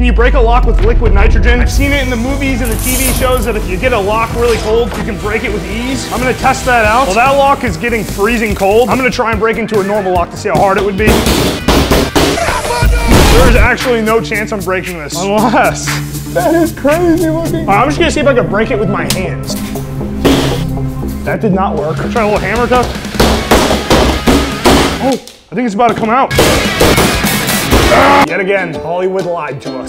Can you break a lock with liquid nitrogen? I've seen it in the movies and the TV shows that if you get a lock really cold, you can break it with ease. I'm gonna test that out. Well, that lock is getting freezing cold. I'm gonna try and break into a normal lock to see how hard it would be. There is actually no chance I'm breaking this. Unless. That is crazy looking. I'm just gonna see if I can break it with my hands. That did not work. Try a little hammer tuck. Oh, I think it's about to come out. Yet again, Hollywood lied to us.